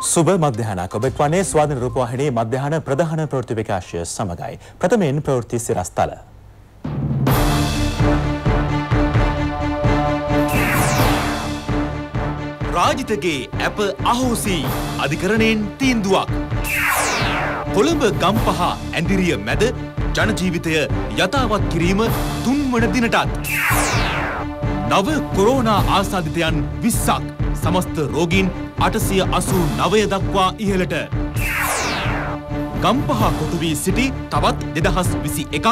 සුබ මධ්‍යහනක් ඔබෙක් වන්නේ ස්වාධන රූපවාහිනී මධ්‍යහන ප්‍රධාන ප්‍රවෘත්ති විකාශය සමගයි. ප්‍රථමයෙන් ප්‍රවෘත්ති සිරස්තල. රාජිතගේ ඇප අහෝසි අධිකරණයෙන් තීන්දුවක්. කොළඹ ගම්පහ ඇඳිරිය මැද ජනජීවිතය යථාවත් කිරීම තුන්වන දිනටත්. නව කොරෝනා ආසාධිතයන් විස්සක් සමස්ත රෝගීන් අටසිය අසූ නවය දක්වා ඉහළට. ගම්පහ කොටුවී සිටි තවත් දෙදහස් විසි එකක්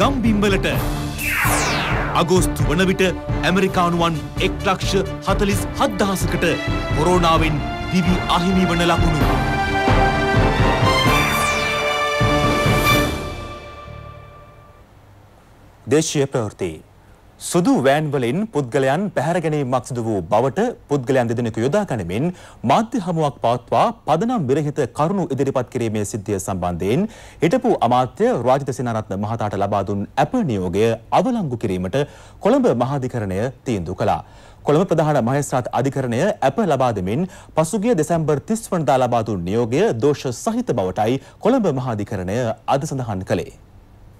ගම්බිම්වලට. අගෝස්තු වන විට ඇමරිකානුවන් එක් ලක්ෂ හතලිස් හද්දහසකට කොරෝනාවෙන් දිවි අහිමි වන ලකුණු. දේශීය ප්‍රවෘත්ති. සුදු වෑන්වලින් පුද්ගලයන් පැහැරගැනීමක් සිදු වූ බවට පුද්ගලයන් දෙදෙනෙකු යොදා ගනිමින් මාධ්‍ය හමුවක් පවත්වා පදනම් විරහිත කරුණු ඉදිරිපත් කිරීමේ සිද්ධිය සම්බන්ධයෙන් හිටපු අමාත්‍ය රාජිත සේනාරත්න මහතාට ලබා දුන් ඇප නියෝගය අවලංගු කිරීමට කොළඹ මහාධිකරණය තීන්දුව කළා. කොළඹ ප්‍රධාන මහේස්ත්‍රාත් අධිකරණය ඇප ලබා දෙමින් පසුගිය දෙසැම්බර් 30 වනදා ලබා දුන් නියෝගය දෝෂ සහිත බවටයි කොළඹ මහාධිකරණය අද සඳහන් කළේ.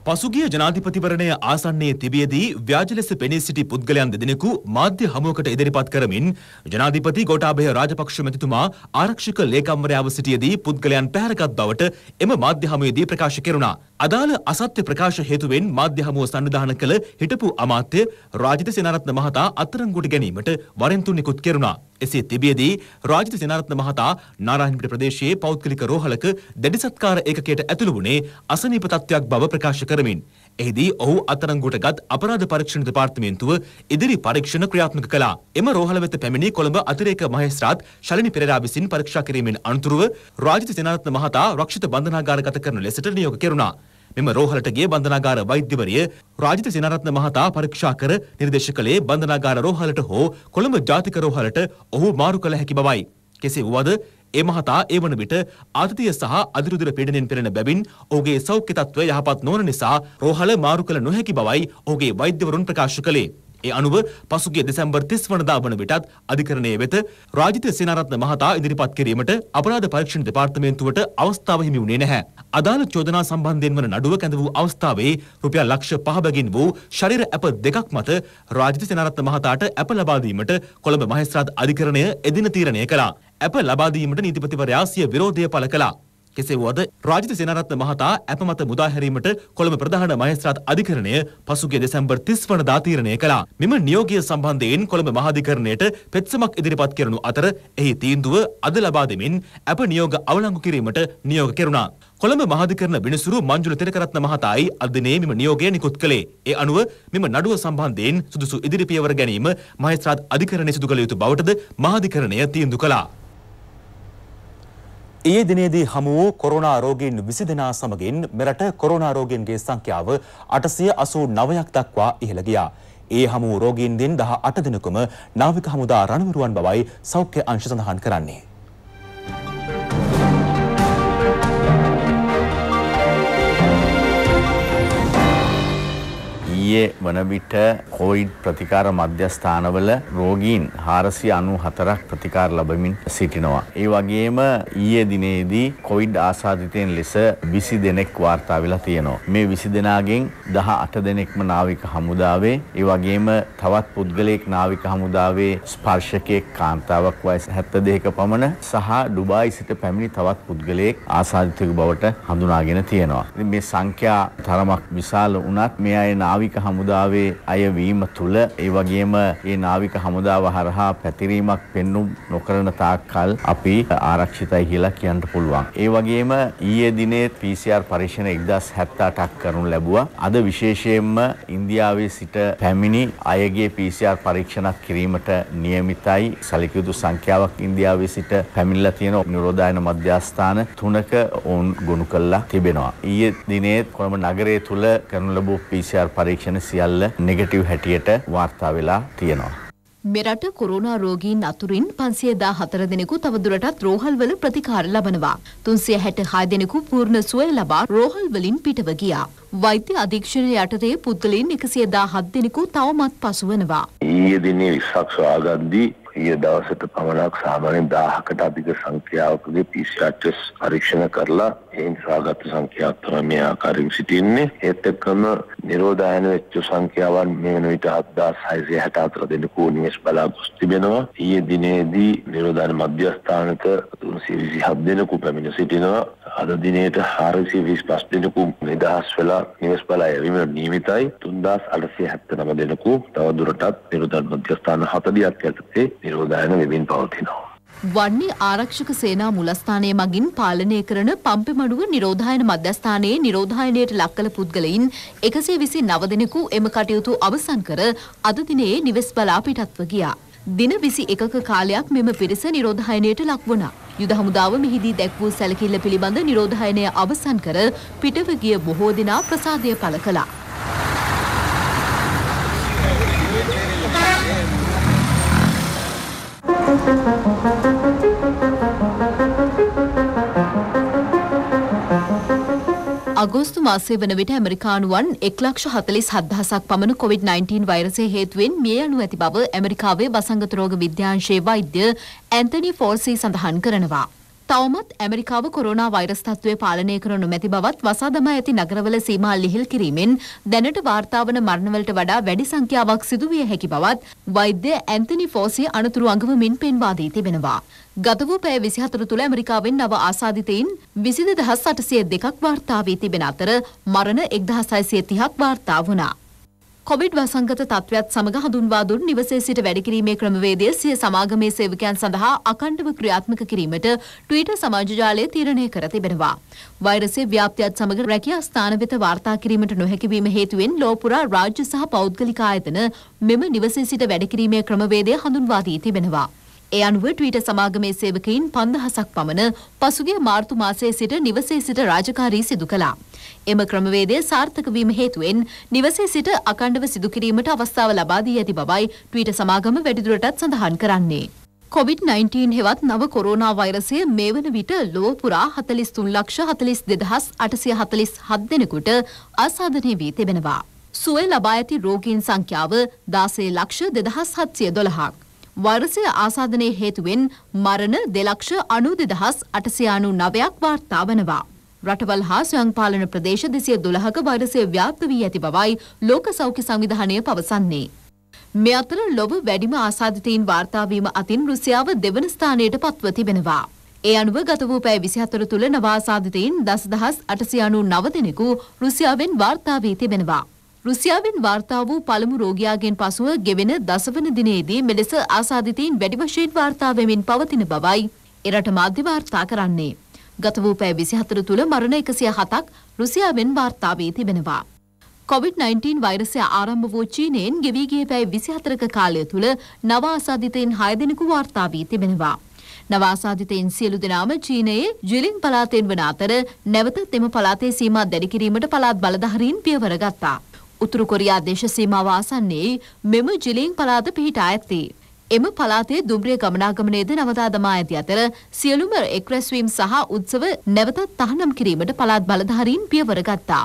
පසුගිය ජනාධිපතිවරණය ආසන්නයේ තිබියදී ව්‍යාජ ලෙස පෙනී සිටි පුද්ගලයන් දෙදෙනෙකු මාධ්‍ය හමුවකට ඉදිරිපත් කරමින් ජනාධිපති ගෝඨාභය රාජපක්ෂ මැතිතුමා ආරක්ෂක ලේකම්වරයාව සිටියේදී පුද්ගලයන් පැහැරගත් බවට එම මාධ්‍ය හමුවේදී ප්‍රකාශ කෙරුණා. අදාළ අසත්‍ය ප්‍රකාශ හේතුවෙන් මාධ්‍ය හමුව සංවිධානය කළ හිටපු අමාත්‍ය රාජිත සේනාරත්න මහතා අත්අඩංගුවට ගැනීමට වරෙන්තු නිකුත් කෙරුණා. එසේ තිබියදී රාජිත සේනාරත්න මහතා නාරායන්පිට ප්‍රදේශයේ පෞද්ගලික රෝහලක දැඩි සත්කාර ඒකකයට ඇතුළු වුණේ අසනීප තත්ත්වයක් බව ප්‍රකාශ කරමින් එහිදී ඔහු අත්අඩංගුවට ගත් අපරාධ පරීක්ෂණ දෙපාර්තමේන්තුව ඉදිරි පරීක්ෂණ ක්‍රියාත්මක කළා. එම රෝහල වෙත පැමිණි කොළඹ අතිරේක මහේස්ත්‍රාත් ශලිනි පෙරේරා විසින් පරීක්ෂා කිරීමෙන් අනතුරුව රාජිත සේනාරත්න මහතා රක්ෂිත බන්ධනාගාරගත කරන ලෙසට නියෝග කෙරුණා. මෙම රෝහලට ගිය බන්ධනාගාර වෛද්‍යවරිය රාජිත සේනාරත්න මහතා පරීක්ෂා කර නිර්දේශ කළේ බන්ධනාගාර රෝහලට හෝ කොළඹ ජාතික රෝහලට ඔහු මාරු කළ හැකි බවයි. කෙසේ වුවද ඒ මහතා ඒ වන විට ආතතිය සහ අදිරුදුර පීඩනයෙන් පෙළෙන බැවින් ඔහුගේ සෞඛ්‍ය තත්ත්වය යහපත් නොවන නිසා රෝහල මාරු කළ නොහැකි බවයි ඔහුගේ වෛද්‍යවරුන් ප්‍රකාශ කළේ. ඒ අනුව පසුගිය දෙසැම්බර් 30 වනදා වන විටත් අධිකරණයේ වෙත රාජිත සේනාරත්න මහතා ඉදිරිපත් කිරීමට අපරාධ පරීක්ෂණ දෙපාර්තමේන්තුවට අවස්ථාව හිමි වුණේ නැහැ. අදාළ චෝදනා සම්බන්ධයෙන් වන නඩුව කැඳ වූ අවස්ථාවේ රුපියල් ලක්ෂ 5 බැගින් වූ ශරීර ඇප දෙකක් මත රාජිත සේනාරත්න මහතාට ඇප ලබා දීමට කොළඹ මහේස්ත්‍රාත් අධිකරණය එදින තීරණය කළා. ඇප ලබා දීමට නීතිපතිවරයා සිය විරෝධය පළ කළා. කෙසේ වුවද රාජිත සේනාරත්න මහතා ඇප මත මුදා හැරීමට කොළඹ ප්‍රධාන මහේස්ත්‍රාත් අධිකරණය පසුගිය දෙසැම්බර් 30 වනදා තීරණය කළා. මෙම නියෝගය සම්බන්ධයෙන් කොළඹ මහාධිකරණයට පෙත්සමක් ඉදිරිපත් කරනු අතර එහි තීන්දුව අද ලබා දෙමින් ඇප නියෝග අවලංගු කිරීමට නියෝග කෙරුණා. කොළඹ මහාධිකරණ විනිසුරු මංජුල තිලකරත්න මහතායි අද දිනේ මෙම නියෝගය නිකුත් කළේ. ඒ අනුව මෙම නඩුව සම්බන්ධයෙන් සුදුසු ඉදිරි පියවර ගැනීම මහේස්ත්‍රාත් අධිකරණය සිදු කළ යුතු බවටද මහාධිකරණය තීන්දුව කළා. ඊයේ දිනේදී හමු වූ කොරෝනා රෝගීන් 20 දෙනා සමගින් මෙරට කොරෝනා රෝගීන්ගේ සංඛ්‍යාව 889ක් දක්වා ඉහළ ගියා. ඒ හමු වූ රෝගීන්ගෙන් 18 දෙනෙකුම නාවික හමුදා රණවිරුවන් බවයි සෞඛ්‍ය අංශ සඳහන් කරන්නේ. ඊයේ වන විට කොවිඩ් ප්‍රතිකාර මධ්‍යස්ථානවල රෝගීන් 494ක් ප්‍රතිකාර ලබමින් සිටිනවා. ඒ වගේම ඊයේ දිනේදී කොවිඩ් ආසාදිතයන් ලෙස 20 දෙනෙක් වාර්තා වෙලා තියෙනවා. මේ 20 දෙනාගෙන් 18 දෙනෙක්ම නාවික හමුදාවේ, ඒ වගේම තවත් පුද්ගලයෙක් නාවික හමුදාවේ ස්පර්ශකයෙක් කාන්තාවක් වයස 72ක පමණ සහ ඩුබායි සිට පැමිණි තවත් පුද්ගලයෙක් ආසාදිතයෙකු බවට හඳුනාගෙන තියෙනවා. ඉතින් මේ සංඛ්‍යා තරමක් විශාල වුණත් මේ අය නාවික හමුදාවේ අය වීම තුළ ඒ වගේම ඒ නාවික හමුදාව හරහා පැතිරීමක් පෙන්නුම් නොකරන තාක්කල් අපි ආරක්ෂිතයි කියලා කියන්න පුළුවන්. ඒ වගේම ඊයේ දිනේ PCR පරීක්ෂණ 1078ක් කරනු ලැබුවා. අද විශේෂයෙන්ම ඉන්දියාවේ සිට පැමිණි අයගේ PCR පරීක්ෂණක් කිරීමට නියමිතයි. සැලකිය සංඛ්‍යාවක් ඉන්දියාවේ සිට පැමිණලා තියෙන නිරෝධායන මධ්‍යස්ථාන තුනක ඔවුන් ගොනු කළා තිබෙනවා. ඊයේ දිනේ කොළඹ නගරය තුල කරනු ලැබූ PCR පරීක්ෂණ සියල්ල නෙගටිව් හැටියට වාර්තා වෙලා තියෙනවා. මෙරට කොරුණා රෝගීන් අතුරින් පන්සිය දා හතර දෙනෙකු තවදුරටත් රෝහල්වල ප්‍රතිකාර ලබනවා. තුන්සිය හැට හය දෙනෙකු පූර්ණ සුවය ලබා රෝහල්වලින් පිටව ගියා. වෛද්‍ය අධීක්ෂණය යටතේ පුද්ගලයන් එකසිය දා හත් දෙනෙකු තවමත් පසුවනවා. ඊයේ දිනේ විස්සක් සොයාගද්දී ඊයේ දවසට පමණක් සාමාන්‍යයෙන් 1000කට අධික සංඛ්‍යාවකගේ PCR ටෙස්ට් පරීක්ෂණ කරලා එයින් සොයාගත් සංඛ්‍යාවක් තමයි මේ ආකාරයෙන් සිටින්නේ. ඒත් එක්කම නිරෝධායන වෙච්ච සංඛ්‍යාවන් මේ වෙන විට 7664 දෙනෙකු නිවෙස් බලා ගොස් තිබෙනවා. ඊයේ දිනේදී නිරෝධායන මධ්‍යස්ථානක 327 දෙනෙකු පැමිණ සිටිනවා. අද දිනේට 425 දෙනෙකු නිදහස් වෙලා නිවෙස් බලා යැවීමට නියමිතයි. 3879 දෙනෙකු තව දුරටත් නිරෝධායන මධ්‍යස්ථාන 40ක් යටතේ නිරෝධායන වෙමින් පවතිනවා. වන්නේ ආරක්ෂක සේනා මුලස්ථානය මගින් පාලනය කරන පම්පෙමඩුව නිරෝධායන මධ්‍යස්ථානයේ නිරෝධායනයට ලක්කල පුද්ගලයින් එකසේ විසි නව දෙනෙකු එම කටයුතු අවසන් කර අද දිනයේ නිවෙස් බලා පිටත්ව ගියා. දින විසි එකක කාලයක් මෙම පිරිස නිරෝධායනයට ලක්වුණා. යුද හමුදාව මෙහිදී දැක් වූ සැලකිල්ල පිළිබඳ නිරෝධායනය අවසන් කර පිටව ගිය බොහෝ දෙනා ප්‍රසාදය පළ කළා. අගෝස්තු මාසය වන විට ඇමරිකානුවන් එක්ලක්ෂ හතලිස් හදහසක් පමණ COVID-19 වෛරසය හේතුවෙන් මිය යනු ඇති බව ඇමරිකාවේ වසංගත රෝග විද්‍යාංශයේ වෛද්‍ය ඇන්තනි ෆෝර්සී සඳහන් කරනවා. තවමත් ඇමරිකාව කොරෝනා වෛරස් තත්ත්වය පාලනය කර නොමැති බවත් වසා දමා ඇති නගරවල සීමා ලිහිල් කිරීමෙන් දැනට වාර්තාවන මරණවලට වඩා වැඩි සංඛ්‍යාවක් සිදුවිය හැකි බවත් වෛද්‍ය ඇන්තනි ෆෝසිය අනතුරු අඟවමින් පෙන්වා දී තිබෙනවා. ගත වූ පැය 24 තුළ ඇමරිකාවෙන් නව ආසාදිතයින් 22802ක් වාර්තා වී තිබෙන අතර මරණ 1630ක් වාර්තා වුණා. කොවිඩ් වසංගත තත්ත්වයක් සමග හඳුන්වා දුන් නිවසේ සිට වැඩකිරීමේ ක්‍රමවේදය සිය සමාගමේ සේවකයන් සඳහා අකණ්ඩව ක්‍රියාත්මක කිරීමට ට්විටර් සමාජ ජාලය තීරණය කර තිබෙනවා. වෛරසයේ ව්‍යාප්තියත් සමග රැකියා ස්ථාන වෙත වාර්තා කිරීමට නොහැකිවීම හේතුවෙන් ලෝපුරා රාජ්‍ය සහ පෞද්ගලික ආයතන මෙම නිවසේ සිට වැඩකිරීමේ ක්‍රමවේදය හඳුන්වා දී තිබෙනවා. ඒ අනුව ට්වීට සමාගමේ සේවකයින් පන්දහසක් පමණ පසුගිය මාර්තු මාසයේ සිට නිවසේ සිට රාජකාරී සිදු කළා. එම ක්‍රමවේදය සාර්ථක වීම හේතුවෙන් නිවසේ සිට අකණ්ඩව සිදු කිරීමට අවස්ථාව ලබා දී ඇති බවයි ට්වීට සමාගම වැඩිදුරටත් සඳහන් කරන්නේ. COVID-19 හෙවත් නව කොරෝනා වෛරසය මේ වන විට ලොව පුරා 43 ලක්ෂ 42 847 දෙනෙකුට ආසාදනය වී තිබෙනවා. සුවය ලබා ඇති රෝගීන් සංඛ්‍යාව 16 ලක්ෂ 2712ක්. වෛරසය ආසාදනය හේතුවෙන් මරණ දෙලක්ෂ අනු දෙදහස් අටසය අනු නවයක් වාර්තා වනවා. රටවල් හා ස්වයංපාලන ප්‍රදේශ දෙසිය දොළහක වෛරසය ව්‍යාප්ත වී ඇති බවයි ලෝක සෞඛ්‍ය සංවිධානය පවසන්නේ. මේ අතර ලොව වැඩිම ආසාදිතයින් වාර්තාවීම අතින් රුසියාව දෙවන ස්ථානයට පත්ව තිබෙනවා. ඒ අනුව ගත වූ පැය 24 තුළ නවාසාදිතයින් 10899 දෙනෙකු රුසියාවෙන් වාර්තා වී තිබෙනවා. රුසියාවෙන් වාර්තා වූ පළමු රෝගයාගෙන් පසුව ගෙවෙන දසවන දිනේදී මෙලෙස ආසාදිතයින් වැඩි වශයෙන් වාර්තා වෙමින් පවතින බවයි එරට මාධ්‍ය වාර්තා කරන්නේ. ගත වූ පැය 24 තුළ මරණ 107ක් රුසියාවෙන් වාර්තා වී තිබෙනවා. COVID-19 වෛරසය ආරම්භ වූ චීනයෙන් ගෙවී ගිය පැය 24ක කාලය තුළ නව ආසාදිතයින් 6 දෙනෙකු වාර්තා වී තිබෙනවා. නව ආසාදිතයින් සියලු දෙනාම චීනයේ ජිලින් පළාතෙන් වන අතර නැවත එම පළාතේ සීමා දැඩි කිරීමට පළාත් බලධාරීන් පියවර ගත්තා. උතුරු කොරියා දේශ සීමාව ආසන්නයේ මෙම ජිලින් පළාත පිහිටා ඇත්තේ. එම පළාතේ දුම්රිය ගමනාගමනයේද නවතා දමා ඇති අතර සියලුම එක් රැස්වීම් සහ උත්සව නැවතත් තහනම් කිරීමට පළාත් බලධාරීන් පියවර ගත්තා.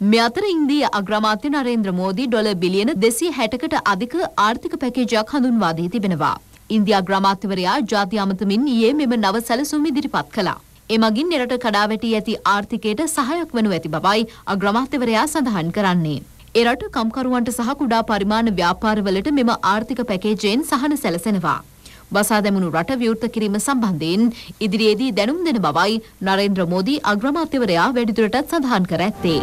මේ අතර ඉන්දීය අග්‍රාමාත්‍ය නරේන්ද්‍ර මෝදී ඩොලර් බිලියන 260කට අධික ආර්ථික පැකේජයක් හඳුන්වා දී තිබෙනවා. ඉන්දියා අග්‍රාමාත්‍යවරයා ජාති අමතමින් ඊයේ මෙම නව සැලසුම් ඉදිරිපත් කළා. එමගින් එරට කඩාවැටී ඇති ආර්ථිකයට සහයක් වනු ඇති බවයි අග්‍රාමාත්‍යවරයා සඳහන් කරන්නේ. එරට කම්කරුවන්ට සහ කුඩා පරිමාණ ව්‍යාපාරවලට මෙම ආර්ථික පැකේජයෙන් සහන සැලසෙනවා. බසා දැමුණු රට විවෘත කිරීම සම්බන්ධයෙන් ඉදිරියේදී දැනුම් දෙන බවයි නරේන්ද්‍ර මෝදී අග්‍රාමාත්‍යවරයා වැඩිදුරටත් සඳහන් කර ඇත්තේ.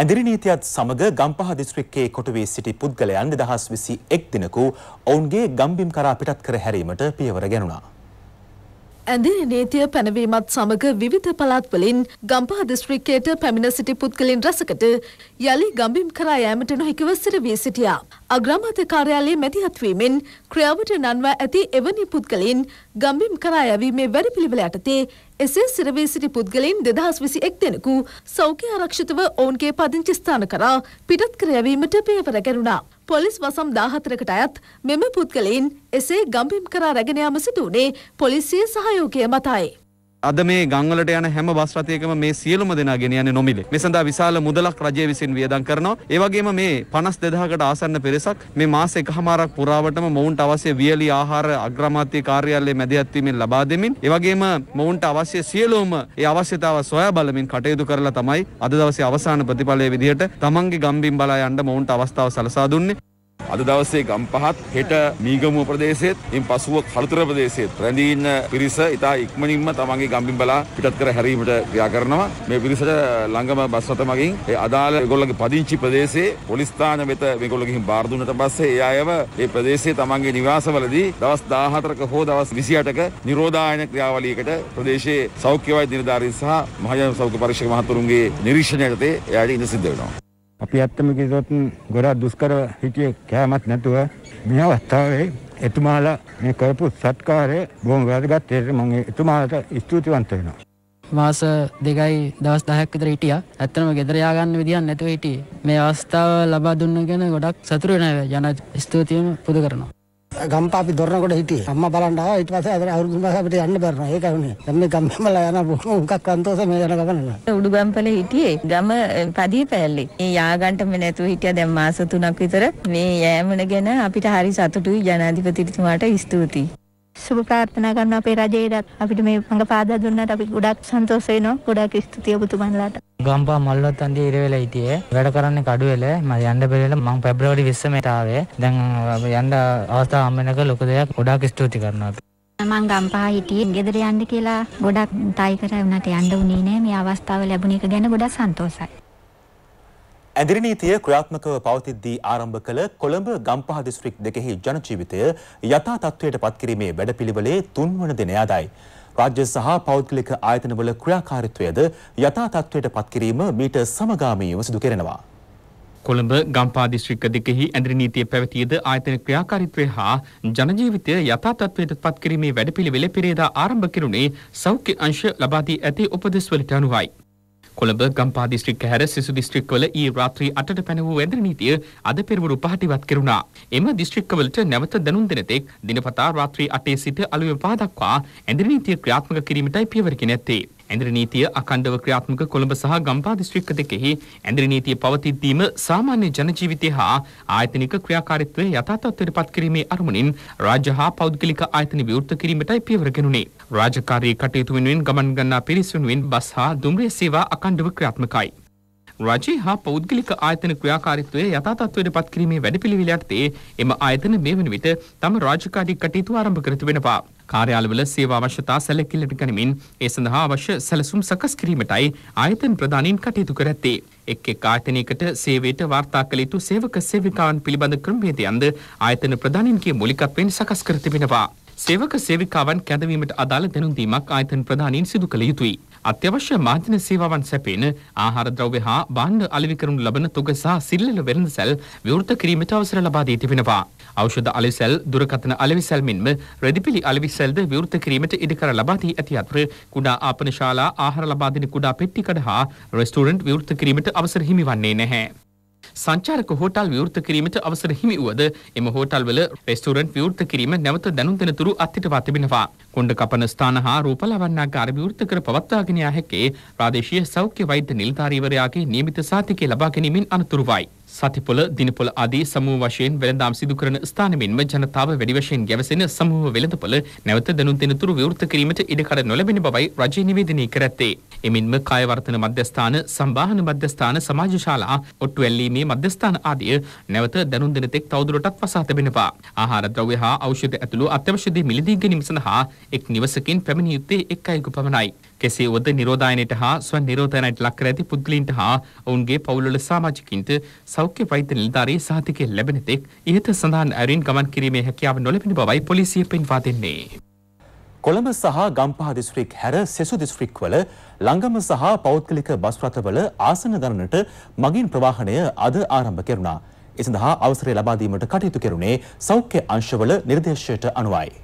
ඇදිරි නීතියත් සමග ගම්පහ දිස්ත්‍රික්කයේ කොටුවේ සිටි පුද්ගලයන් දෙදහස් විසි එක් දිනකු ඔවුන්ගේ ගම්බිම් කරා පිටත් කර හැරීමට පියවර ගැනුණා. ඇඳේ නීතිය පැනවීමත් සමග විවිධ පළාත්වලින් ගම්පහ දිස්ත්‍රික්කයට පැමිණ සිටි පුද්ගලින් රසකට යළි ගම්බිම් කරා යෑමට නොහැකිව සිරවී සිටියා. අග්‍රාමාත්‍ය කාර්යාලයේ මැදිහත්වීමෙන් ක්‍රියාවට නන්වා ඇති එවැනි පුද්ගලින් ගම්බිම් කරා යැවීමේ වැඩපිළිවෙල යටතේ එසේ සිරවී සිටි පුද්ගලින් දෙදහස් විසි එක් දෙනෙකු සෞඛ්‍ය ආරක්ෂිතව ඔවුන්ගේ පදිංචි ස්ථාන කරා පිටත් කර යැවීමට පියවර ගැනුණා. පොලිස් වසම් දාහතරකට අයත් මෙම පුද්ගලයින් එසේ ගම්බිම් කරා රැගෙන යාම සිදු වුණේ පොලිසිය සහයෝගය මතයි. අද මේ ගංවලට යන හැම බස් රථයකම මේ සියලුම දෙනා ගෙන යන්නේ නොමිලේ. මේ සඳහා විශාල මුදලක් රජය විසින් වියදම් කරනවා. ඒ වගේම මේ 52000කට ආසන්න පිරිසක් මේ මාස එකහමාරක් පුරාවටම මොවුන්ට අවශ්‍ය වියලි ආහාර අග්‍රාමාත්‍ය කාර්යාලයේ මැදිහත් වීමෙන් ලබා දෙමින් ඒ වගේම මොවුන්ට අවශ්‍ය සියලුම ඒ අවශ්‍යතාව සොයා බලමින් කටයුතු කරලා තමයි අද දවසේ අවසාන ප්‍රතිඵලය විදිහට තමන්ගේ ගම්බිම් බලා යන්න මොවුන්ට අවස්ථාව සලසා දුන්නේ. අද දවසේ ගම්පහත් හෙට මීගමුව ප්‍රදේශයේත් ඉන් පසුව කළුතර ප්‍රදේශයේත් රැඳී ඉන්න පිරිස ඉතා ඉක්මනින්ම තමන්ගේ ගම්බිම් බලා පිටත් කර හැරීමට ක්‍රියා කරනවා. මේ පිරිසට ළඟම බස් රථ මගින් ඒ අදාළ ඒගොල්ලන්ගේ පදිංචි ප්‍රදේශයේ පොලිස් ස්ථාන වෙත මේගොල්ලෝ ගිහින් බාර දුන්නට පස්සේ ඒ අයව ඒ ප්‍රදේශයේ තමන්ගේ නිවාසවලදී දවස් 14ක හෝ දවස් 28ක නිරෝධායන ක්‍රියාවලියකට ප්‍රදේශයේ සෞඛ්‍ය වෛද්‍ය නිලධාරීන් සහ මහජන සෞඛ්‍ය පරීක්ෂක මහතුරුන්ගේ නිරීක්ෂණය යටතේ එයාට ඉඳ සිද්ධ වෙනවා. අපි ඇත්තම කිව්වොත් ගොඩාක් දුෂ්කර හිටියේ කෑමත් නැතුව මේ අවස්ථාවේ එතුමාලා මේ කරපු සත්කාරය බොහොම වැදගත් ඒකට මම එතුමාලට ස්තුතිවන්ත වෙනවා. මාස දෙකයි දවස් දහයක් විතර හිටියා. ඇත්තටම ගෙදර ය아가න්න විදියක් නැතුව හිටියේ. මේ අවස්ථාව ලබා දුන්න ගැන ගොඩක් සතුටු වෙනවා. ජන ස්තුතියම පුද කරනවා. ගම්පා අපි දොරනකොට හිටියේ. අම්මා බලන්න ආවා. ඊට පස්සේ අද අවුරුදු මාස අපිට යන්න බැරිනවා. ඒකයි උනේ. දැන් මේ ගම්මල යන බොහොම උකක් අන්තෝස මේ යන ගමන. උඩුගම්පල හිටියේ. ගම පදී පැල්ලේ. මේ යාගන්ටම නැතුව හිටියා දැන් මාස 3ක් විතර. මේ යෑමන ගැන අපිට හරි සතුටුයි ජනාධිපතිතුමාට ස්තුතියි. සුභ ප්‍රාර්ථනා කරන අපේ රජයටත් අපිට මේ මඟ පාදා දුන්නට අපි ගොඩක් සන්තෝෂ වෙනවා. ගොඩක් ස්තුතියි ඔබතුමන්ලාට. ගම්පා මල්ලොත් අන්තිය ඉර වෙලා හිටියේ. වැඩ කරන්නේ කඩුවෙල. මම යන්න බැරිලා මම පෙබ්‍රවරි 20 මේට ආවේ. දැන් යන්න අවස්ථාව හම්බෙනක ලොකු දෙයක් ගොඩාක් ස්තුති කරනවා. මං ගම්පා හිටියේ ගෙදර යන්න කියලා ගොඩක් තයි කර වුණාට යන්න උනේ නෑ. මේ අවස්ථාව ලැබුණ එක ගැන ගොඩක් සන්තෝෂයි. ඇඳිරි නීතිය ක්‍රියාත්මකව පවතිද්දී ආරම්භ කළ කොළඹ ගම්පහ දිස්ත්‍රික් දෙකෙහි ජන ජීවිතය යථා තත්ත්වයට පත්කිරීමේ වැඩපිළිවෙලේ තුන්වන දිනය අදයි. රාජ්‍ය සහ පෞද්ගලික ආයතනවල ක්‍රියාකාරීත්වයද යථා තත්ත්වයට පත්කිරීම මීට සමගාමීව සිදු කෙරෙනවා. කොළඹ ගම්පා දිස්ත්‍රික්ක දෙකෙහි ඇඳරි නීතිය පැවතියද ආයතන ක්‍රියාකාරීත්වය හා ජනජීවිතය යථා තත්ත්වයට පත්කිරීමේ වැඩපිළිවෙල පෙරේදා ආරම්භ කෙරුණේ සෞඛ්‍ය අංශ ලබා දී ඇති උපදෙස්වලට අනුවයි. කොළඹ ගම්පා දිස්ත්‍රික්ක හැර සිසු දිස්ත්‍රික්කවල ඊ රාත්‍රී 8ට පැන වූ ඇඳරි නීතිය අද පෙරවරු 5ට ඉවත් කෙරුණා. එම දිස්ත්‍රික්කවලට නැවත දැනුම් දෙන තෙක් දිනපතා රාත්‍රී 8 සිට අලුයම පහ දක්වා ඇඳරි නීතිය ක්‍රියාත්මක කිරීමටයි පියවර ගෙන ඇත්තේ. ඇඳරි නීතිය අඛණ්ඩව ක්‍රියාත්මක කොළඹ සහ ගම්පා දිස්ත්‍රික්ක දෙකෙහි ඇඳරි නීතිය පවතිද්දීම සාමාන්‍ය ජන ජීවිතය හා ආයතනික ක්‍රියාකාරීත්වය යථා තත්ත්වයට පත් කිරීමේ අරමුණින් රාජ්‍ය හා පෞද්ගලික ආයතන විවෘත කිරීමටයි පියවර ගෙනුනේ. රාජකාරී කටයුතු වෙනුවෙන් ගමන් ගන්නා පිරිස් වෙනුවෙන් බස් හා දුම්රිය සේවා අඛණ්ඩව ක්‍රියාත්මකයි. රජයේ හා පෞද්ගලික ආයතන ක්‍රියාකාරීත්වය යථා තත්ත්වයට පත් කිරීමේ වැඩපිළිවෙල යටතේ එම ආයතන මේ වන විට තම රාජකාරී කටයුතු ආරම්භ කර තිබෙනවා. කාර්යාලවල සේවා අවශ්‍යතා සැලකිල්ලට ගනිමින් ඒ සඳහා අවශ්‍ය සැලසුම් සකස් කිරීමටයි ආයතන ප්‍රධානීන් කටයුතු කර ඇත්තේ. එක් එක් ආයතනයකට සේවයට වාර්තා කළ යුතු සේවක සේවිකාවන් පිළිබඳ ක්‍රමවේදයන්ද ආයතන ප්‍රධානීන්ගේ මූලිකත්වයෙන් සකස් කර තිබෙනවා. සේවක සේවිකාවන් කැඳවීමට අදාළ දැනුම් දීමක් ආයතන ප්‍රධානීන් සිදු කළ යුතුයි. අත්‍යවශ්‍ය මාධ්‍යන සේවාවන් සැපෙන ආහාර ද්‍රව්‍ය හා භාණ්ඩ අලෙවි කරනු ලබන තොග සහ සිල්ලල වෙළඳසැල් විවෘත කිරීමට අවසර ලබා දී තිබෙනවා. ඖෂධ අලෙවිසැල් දුරකථන අලෙවිසැල් මෙන්ම රෙදිපිලි අලෙවිසැල්ද විවෘත කිරීමට ඉඩකර ලබා දී ඇති අතර කුඩා ආපන ශාලා ආහාර ලබා දෙන කුඩා පෙට්ටිකඩ හා රෙස්ටෝරන්ට් විවෘත කිරීමට අවසර හිමිවන්නේ නැහැ. සංචාරක හෝටල් විවෘත කිරීමට අවසර හිමි වුවද එම හෝටල්වල රෙස්ටෝරන්ට් විවෘත කිරීම නැවත දැනුම් දෙනතුරු අත්හිටවා තිබෙනවා. කොණ්ඩ කපන ස්ථාන හා රූපලවන්නාගාර විවෘත කර පවත්වාගෙන යා හැක්කේ ප්‍රාදේශීය සෞඛ්‍ය වෛද්‍ය නිලධාරීවරයාගේ නියමිත සාතිකය ලබා ගැනීමෙන් අනතුරුවයි. සතිපොල දිනපොල ආදී සමූහ වශයෙන් වෙළඳාම් සිදු කරන ස්ථාන මෙන්ම ජනතාව වැඩි වශයෙන් ගැවසෙන සමූහ වෙළඳපොළ නැවත දැනුම් දෙනතුරු විවෘත කිරීමට ඉඩකඩ නොලැබෙන බවයි රජය නිවේදනය කර ඇත්තේ. එමෙන්ම කායවර්තන මධ්‍යස්ථාන, සම්බාහන මධ්‍යස්ථාන, සමාජ ශාලා, ඔට්ටු ඇල්ලීමේ මධ්‍යස්ථාන ආදිය නැවත දැනුම් දෙන තෙක් තවදුරටත් වසා තිබෙනවා. ආහාර ද්‍රව්‍ය හා ඖෂධ ඇතුළු අත්‍යවශ්‍ය දේ මිලදී ගැනීම සඳහා එක් නිවසකින් පැමිණිය යුත්තේ එක් අයෙකු පමණයි. කෙසේ වුවද නිරෝධායනයට හා ස්ව නිරෝධායනයට ලක් කර ඇති පුද්ගලයින්ට හා ඔවුන්ගේ පවුල්වල සමාජිකින්ට සෞඛ්‍ය වෛද්‍ය නිලධාරී සහතිකය ලැබෙන තෙක් ඉහත සඳහන් අයුරින් ගමන් කිරීමේ හැකියාව නොලැබෙන බවයි පොලිසිය පෙන්වා දෙන්නේ. කොළඹ සහ ගම්පහ දිස්ත්‍රික් හැර සෙසු දිස්ත්‍රික්වල ළඟම සහ පෞද්ගලික බස් රථවල ආසන ගණනට මගින් ප්‍රවාහනය අද ආරම්භ කෙරුණා. ඒ සඳහා අවසරය ලබා දීමට කටයුතු කෙරුණේ සෞඛ්‍ය අංශවල නිර්දේශයට අනුවයි.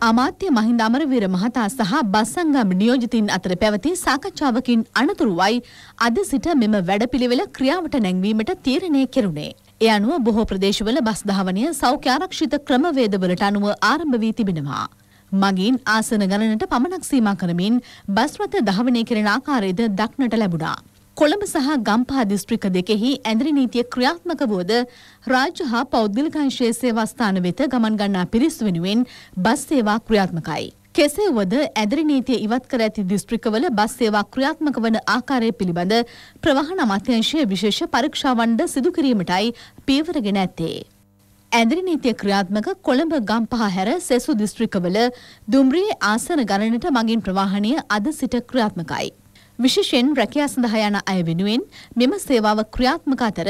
අමාත්‍ය මහින්ද අමරවීර මහතා සහ බස්සංගම් නියෝජිතින් අතර පැවති සාකච්ඡාවකින් අනතුරුවයි අද සිට මෙම වැඩපිළිවෙල ක්‍රියාවට නැංවීමට තීරණය කෙරුණේ. ඒ අනුව බොහෝ ප්‍රදේශවල බස් ධාවනය සෞඛ්‍ය ආරක්ෂිත ක්‍රමවේදවලට අනුව ආරම්භ වී තිබෙනවා. මගින් ආසන ගණනට පමණක් සීමා කරමින් බස් රථ ධාවනය කෙරෙන ආකාරයද දක්නට ලැබුණා. කොළඹ සහ ගම්පහ දිස්ත්‍රික්ක දෙකෙහි ඇඳරි නීතිය ක්‍රියාත්මක වුවද රාජ්‍ය හා පෞද්ගලිකංශයේ සේවා ස්ථාන වෙත ගමන් ගන්නා පිරිස් වෙනුවෙන් බස් සේවා ක්‍රියාත්මකයි. කෙසේ වුවද ඇදරි නීතිය ඉවත් කර ඇති දිස්ත්‍රික්කවල බස් සේවා ක්‍රියාත්මක වන ආකාරය පිළිබඳ ප්‍රවාහන අමාත්‍යංශය විශේෂ පරීක්ෂාවන්ද සිදු කිරීමටයි පියවරගෙන ඇත්තේ. ඇදිරි නීතිය ක්‍රියාත්මක කොළඹ ගම්පහ හැර සෙසු දිස්ත්‍රික්කවල දුම්රියේ ආසන ගණනට මගින් ප්‍රවාහනය අද සිට ක්‍රියාත්මකයි. විශේෂයෙන් රැකියා සඳහා යන අය වෙනුවෙන් මෙම සේවාව ක්‍රියාත්මක අතර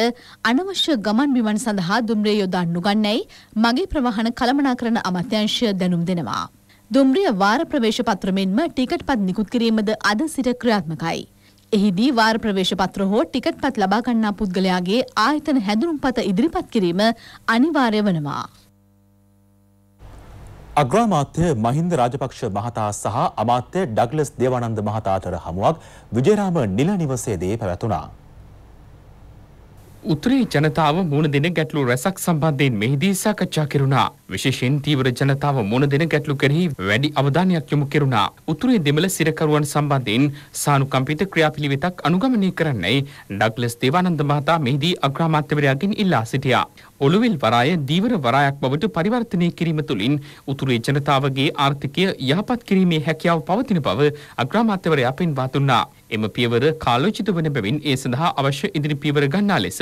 අනවශ්‍ය ගමන් බිමන් සඳහා දුම්රිය යොදා නොගන්නැයි මගේ ප්‍රවාහන කළමනාකරන අමාත්‍යංශය දැනුම් දෙනවා. දුම්රිය වාර ප්‍රවේශ පත්‍ර මෙන්ම ටිකට් පත් නිකුත් කිරීමද අද සිට ක්‍රියාත්මකයි. එහිදී වාර ප්‍රවේශ පත්‍ර හෝ ටිකට් පත් ලබා ගන්නා පුද්ගලයාගේ ආයතන හැඳුනුම්පත ඉදිරිපත් කිරීම අනිවාර්ය වනවා. අග්‍රාමාත්‍ය මහින්ද රාජපක්ෂ මහතා සහ අමාත්‍ය ඩග්ලස් දේවානන්ද මහතා අතර හමුවක් විජේරාම නිල නිවසේදී පැවැතුණා. උතුරේ ජනතාව මුණ දෙන ගැටලු රැසක් සම්බන්ධයෙන් මෙහිදී සාකච්ඡා කෙරුණා. විශේෂයෙන් තීව්‍ර ජනතාව මුණ දෙන ගැටලු කෙරෙහි වැඩි අවධානයක් යොමු කෙරුණා. උතුරේ දෙමළ සිරකරුවන් සම්බන්ධයෙන් සානුකම්පිත ක්‍රියාපිළිවෙතක් අනුගමනය කරන්නයි ඩග්ලස් දේවානන්ද මහතා මෙහිදී අග්‍රාමාත්‍යවරයාගෙන් ඉල්ලා සිටියා. ඔළුවිල් වරාය දීවර වරායක් බවට පරිවර්තනය කිරීම තුළින් උතුරේ ජනතාවගේ ආර්ථිකය යහපත් කිරීමේ හැකියාව පවතින බව අග්‍රාමාත්‍යවරයා පෙන්වා දුන්නා. එම පියවර කාලෝචිත වන බැවින් ඒ සඳහා අවශ්‍ය ඉදිරි පියවර ගන්නා ලෙස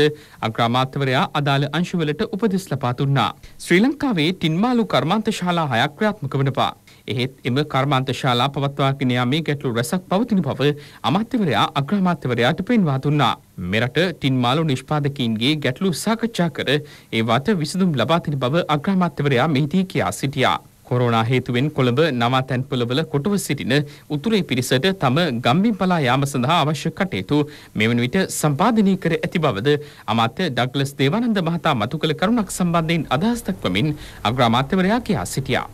අග්‍රාමාත්‍යවරයා අදාළ අංශවලට උපදෙස් ලබා දුන්නා. ශ්‍රී ලංකාවේ ටින්මාලු කර්මාන්ත ශාලා හයක් ක්‍රියාත්මක වනවා. එහෙත් එම කර්මාන්ත ශාලා පවත්වාගෙන යාමේ ගැටලු රැසක් පවතින බව අමාත්‍යවරයා අග්‍රාමාත්‍යවරයාට පෙන්වා දුන්නා. මෙරට ටින්මාලු නිෂ්පාදකීන්ගේ ගැටලු සාකච්ඡා කර ඒවාට විසඳුම් ලබා දෙන බව අග්‍රාමාත්‍යවරයා මෙහිදී කියා සිටියා. කොරෝනා හේතුවෙන් කොළඹ නවාතැන්පොළවල කොටුව සිටින උතුරේ පිරිසට තම ගම්බින් පලා යාම සඳහා අවශ්‍ය කටයුතු මෙවන විට සම්පාදනය කර ඇති බවද අමාත්‍ය ඩග්ලස් දේවානන්ද මහතා මතු කළ කරුණක් සම්බන්ධයෙන් අදහස් දක්වමින් අග්‍රාමාත්‍යවරයා කියා සිටියා.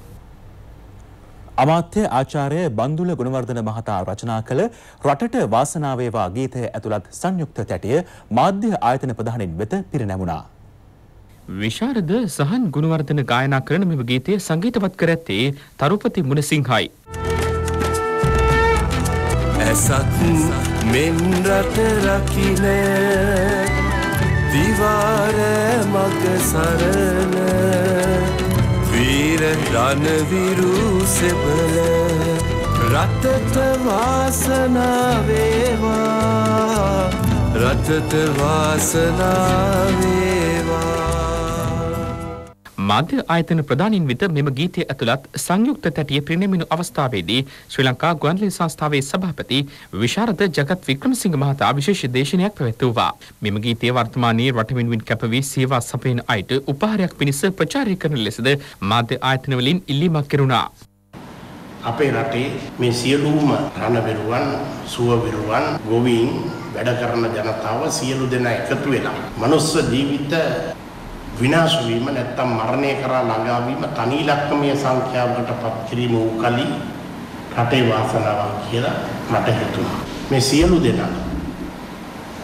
අමාත්‍ය ආචාර්ය බන්දුල ගුණවර්ධන මහතා රචනා කළ රටට වාසනාව වේවා ගීතය ඇතුළත් සංයුක්ත තැටිය මාධ්‍ය ආයතන ප්‍රධානින් වෙත පිරිනැමුණා. විශාරද සහන් ගුණවර්ධන ගායනා කරන මෙම ගීතය සංගීතවත් කර ඇත්තේ තරුපති මුණසිංහයි. ඇසත් මෙන් රට රකින දිවාර මග සරණ වීර රණවිරු සෙබල රටට වාසනාවේවා රටට වාසනාවේවා මාධ්‍ය ආයතන ප්‍රධානින් වෙත මෙම ගීතය ඇතුළත් සංයුක්ත තැටිය පිරිනැමිණු අවස්ථාවේදී ශ්‍රී ලංකා ගුවන්විදුලි සංස්ථාවේ සභාපති විශාරද ජගත් වික්‍රමසිංහ මහතා විශේෂ දේශනයක් පැවැත්වුවා. මෙම ගීතය වර්තමානයේ රට වෙනුවෙන් කැපවී සේවා සපයන අයට උපහාරයක් පිණිස ප්‍රචාරය කරන ලෙසද මාධ්‍ය ආයතන වලින් ඉල්ලීමක් කෙරුණා. අපේ රටේ මේ සියලුම රණවිරුවන් සුවවිරුවන් ගොවීන් වැඩ කරන ජනතාව සියලු දෙනා එකතු වෙලා මනුස්ස ජීවිත විනාශ වීම නැත්තම් මරණය කරා ළඟා වීම තනි ඉලක්කමීය සංඛ්‍යාවකට පත් කිරීම වූ කලී රටේ වාසනාවක් කියලා මට හිතුණා. මේ සියලු දෙනා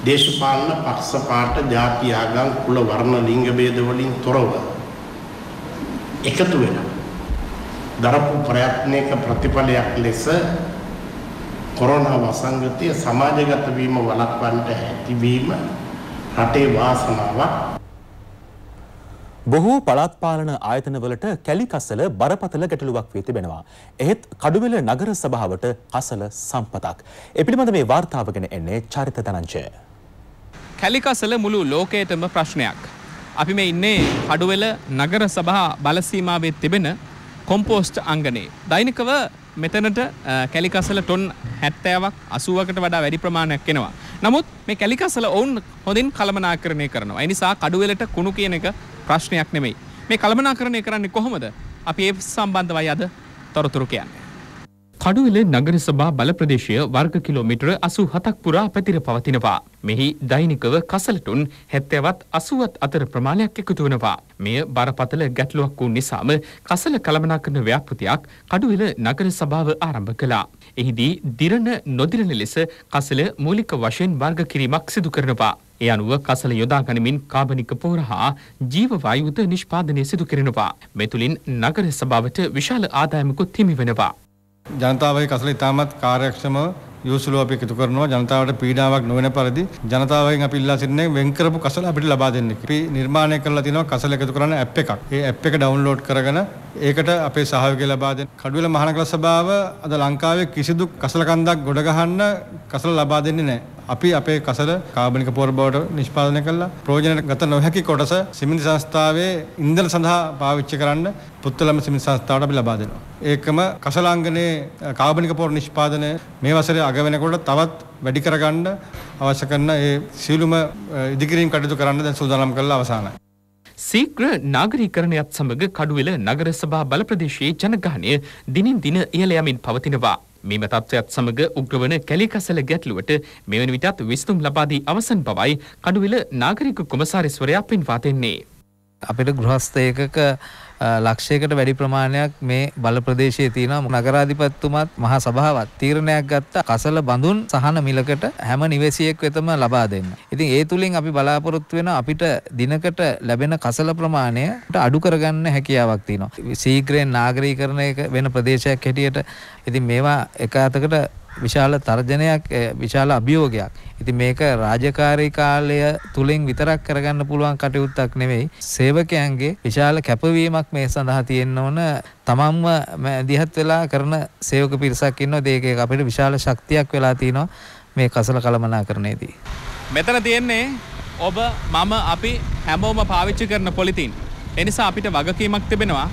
දේශපාලන පක්ෂපාත ජාති ආගම් කුල වර්ණ ලිංග ભેද වලින් තොරව එකතු වෙලා දරපු ප්‍රයත්නයක ප්‍රතිඵලයක් ලෙස කොරෝනා වසංගතය සමාජගත වීම වළක්වන්නට හැකිවීම රටේ වාසනාවක් බොහෝ පළාත් පාලන ආයතනවලට කැලි කසල බරපතල ගැටලුවක් වී තිබෙනවා. එහෙත් කඩුවෙල නගර සභාවට කසල සම්පතක්. ඒ පිළිබඳ මේ වාර්තාව ගෙන එන්නේ චරිත ධනංජය. කැලිකසල මුළු ලෝකයටම ප්‍රශ්නයක්. අපි මේ ඉන්නේ කඩුවෙල නගර සභා බලසීමාවේ තිබෙන කොම්පෝස්ට් අංගනේ. දෛනිකව මෙතනට කැලිකසල ටොන් හැත්තෑවක් අසුවකට වඩා වැඩි ප්‍රමාණයක් එනවා. නමුත් මේ කැලිකසල ඔවුන් හොඳින් කළමනාකරණය කරනවා. එනිසා කඩුවෙලට කුණු කියන එක ප්‍රශ්නයක් නෙමෙයි. මේ කළමනාකරණය කරන්නේ කොහොමද? අපි ඒ සම්බන්ධවයි අද තොරතුරු කියන්නේ. කඩුවෙල නගර සභා බල ප්‍රදේශය වර්ග කිලෝමීටර 87ක් පුරා පැතිර පවතිනවා. මෙහි දෛනිකව කසලටුන් 70වත් 80වත් අතර ප්‍රමාණයක් එකතු වෙනවා. මෙය බරපතල ගැටලුවක් වූ නිසාම කසල කළමනාකරන ව්‍යාපෘතියක් කඩුවෙල නගර සභාව ආරම්භ කළා. එහිදී දිරණ නොදිරණ ලෙස කසල මූලික වශයෙන් වර්ග කිරීමක් සිදු කරනවා. ඒ අනුව කසල යොදා ගනිමින් කාබනික පෝර හා ජීව වායුද නිෂ්පාදනය සිදු කෙරෙනවා. මේ තුලින් නගර සභාවට විශාල ආදායමකුත් හිමි වෙනවා. ජනතාවගේ කසල ඉතාමත් කාර්යක්ෂමව යොසුලුව අපි එකතු කරනවා ජනතාවට පීඩාවක් නොවන පරිදි ජනතාවගෙන් අපි ඉල්ලා සිටින්නේ වෙන් කරපු කසල අපිට ලබා දෙන්න. අපි නිර්මාණය කරලා තිනවා කසල එකතු කරන්න ඇප් එකක්. ඒ ඇප් එක ඩවුන්ලෝඩ් කරගෙන ඒකට අපේ සහයෝගය ලබා දෙන්න. කඩුවෙල මහනගර සභාව අද ලංකාවේ කිසිදු කසල කන්දක් ගොඩ ගහන්න කසල ලබා දෙන්නේ නැහැ. අපි අපේ කසල කාබනික පොර බවට නිෂ්පාදනය කළා ප්‍රයෝජන ගත නොහැකි කොටස සිමෙන්ති සංස්ථාවේ ඉන්ධන සඳහා පාවිච්චි කරන්න පුත්තලම සිමෙන්ති සංස්ථාවට අපි ලබා දෙනවා. ඒකම කසලාංගනේ කාබනික පොර නිෂ්පාදනය මේ වසරේ අග වෙනකොට තවත් වැඩි කරගන්න අවශ්‍ය කරන ඒ සියලුම ඉදිකිරීම් කටයුතු කරන්න දැන් සූදානම් කරලා අවසానයි. සීග්‍ර නාගරීකරණයත් සමග කඩුවෙල නගර සභා බල ප්‍රදේශයේ ජනගහනය දිනින් දින ඉහළ යමින් පවතිනවා. මෙම තත්ත්වයත් සමග උග්‍රවන කැලිකසල ගැටලුවට මෙවැනි විටත් විස්තුම් ලබා දී අවසන් බවයි කඩුවෙල නාගරික කොමසාරිස්වරයා පෙන්වා දෙන්නේ. අපිට ගෘහස්ත ඒකක ලක්ෂයකට වැඩි ප්‍රමාණයක් මේ බල ප්‍රදේශයේ තියෙනවා නගරාධිපතිතුමත් මහා සභාවත් තීරණයක් ගත්ත කසල බඳුන් සහන මිලකට හැම නිවැසියෙක් වෙතම ලබා දෙන්න. ඉතින් ඒ තුලින් අපි බලාපොරොත්තු වෙන අපිට දිනකට ලැබෙන කසල ප්‍රමාණයට අඩු කරගන්න හැකියාවක් තියෙනවා. ශීඝ්‍රයෙන් නාගරීකරණය වෙන ප්‍රදේශයක් හැටියට ඉතින් මේවා එක අතකට විශාල තර්ජනයක් විශාල අභියෝගයක්. ඉතින් මේක රාජකාරී කාලය තුලින් විතරක් කරගන්න පුළුවන් කටයුත්තක් නෙවෙයි. සේවකයන්ගේ විශාල කැපවීමක් මේ සඳහා තියෙන්න ඕන. තමන්ම දිහත් වෙලා කරන සේවක පිරිසක් ඉන්නවා. ඒක අපිට විශාල ශක්තියක් වෙලා තිනවා මේ කසල කළමනාකරණයේදී. මෙතන තියෙන්නේ ඔබ මම අපි හැමෝම පාවිච්චි කරන පොලිතින්. එනිසා අපිට වගකීමක් තිබෙනවා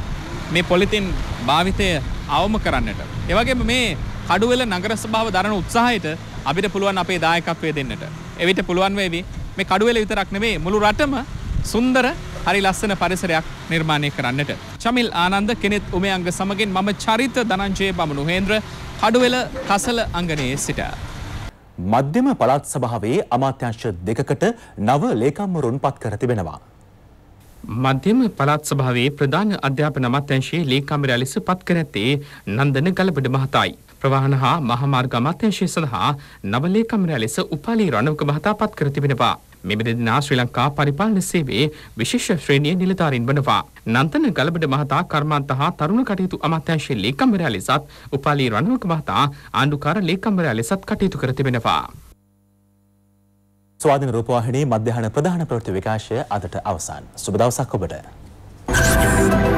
මේ පොලිතින් භාවිතය අවම කරන්නට. එවගේම මේ කඩුවෙල නගර සභාව දරන උත්සාහයට අපිට පුළුවන් අපේ දායකත්වය දෙන්නට. එවිට පුළුවන් වේවි මේ කඩුවෙල විතරක් නෙමේ මුළු රටම සුන්දර හරි ලස්සන පරිසරයක් නිර්මාණය කරන්නට. චමිල් ආනන්ද කෙනෙත් උමයංග සමගින් මම චරිත ධනංජය බමුණු හේන්ද්‍ර කඩුවෙල කසල අංගනයේ සිට. මධ්‍යම පළාත් සභාවේ අමාත්‍යංශ දෙකකට නව ලේකම්වරුන් පත් කර තිබෙනවා. මධ්‍යම පළාත් සභාවේ ප්‍රධාන අධ්‍යාපන අමාත්‍යංශයේ ලේකම්වරයා ලෙස පත් කර ඇත්තේ නන්දන ගලබඩ මහතායි. ප්‍රවාහන හා මහමාර්ග අමාත්‍යංශය සඳහා නව ලේකම්වරයා ලෙස උපාලි රණවක මහතා පත් කර තිබෙනවා. මෙම දෙදෙනා ශ්‍රී ලංකා පරිපාලන සේවයේ විශේෂ ශ්‍රේණියේ නිලධාරීන් වනවා. නන්තන ගලබඩ මහතා කර්මාන්ත හා තරුණ කටයුතු අමාත්‍යංශයේ ලේකම්වරයා ලෙසත් උපාලි රණවක මහතා ආණ්ඩුකාර ලේකම්වරයා ලෙසත් කටයුතු කර තිබෙනවා. ස්වාධීන රූපවාහිනී මධ්‍යහන ප්‍රධාන ප්‍රවෘත්ති විකාශය අදට අවසන්. සුබ දවසක් ඔබට.